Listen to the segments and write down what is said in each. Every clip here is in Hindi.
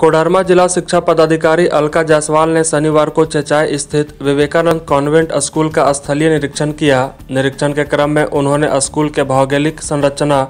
कोडरमा जिला शिक्षा पदाधिकारी अलका जायसवाल ने शनिवार को चचाई स्थित विवेकानंद कॉन्वेंट स्कूल का स्थलीय निरीक्षण किया। निरीक्षण के क्रम में उन्होंने स्कूल के भौगोलिक संरचना,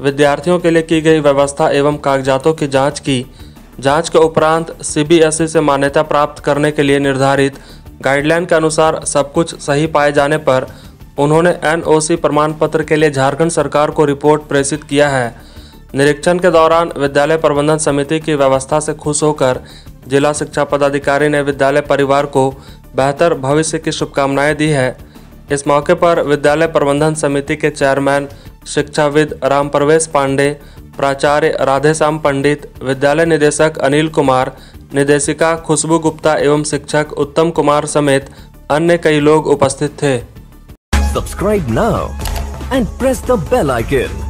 विद्यार्थियों के लिए की गई व्यवस्था एवं कागजातों की जाँच की। जाँच के उपरांत सीबीएसई से मान्यता प्राप्त करने के लिए निर्धारित गाइडलाइन के अनुसार सब कुछ सही पाए जाने पर उन्होंने एनओसी प्रमाण पत्र के लिए झारखंड सरकार को रिपोर्ट प्रेषित किया है। निरीक्षण के दौरान विद्यालय प्रबंधन समिति की व्यवस्था से खुश होकर जिला शिक्षा पदाधिकारी ने विद्यालय परिवार को बेहतर भविष्य की शुभकामनाएँ दी है इस मौके पर विद्यालय प्रबंधन समिति के चेयरमैन शिक्षाविद राम प्रवेश पांडे, प्राचार्य राधेश्याम पंडित, विद्यालय निदेशक अनिल कुमार, निदेशिका खुशबू गुप्ता एवं शिक्षक उत्तम कुमार समेत अन्य कई लोग उपस्थित थे Subscribe now and press the bell icon.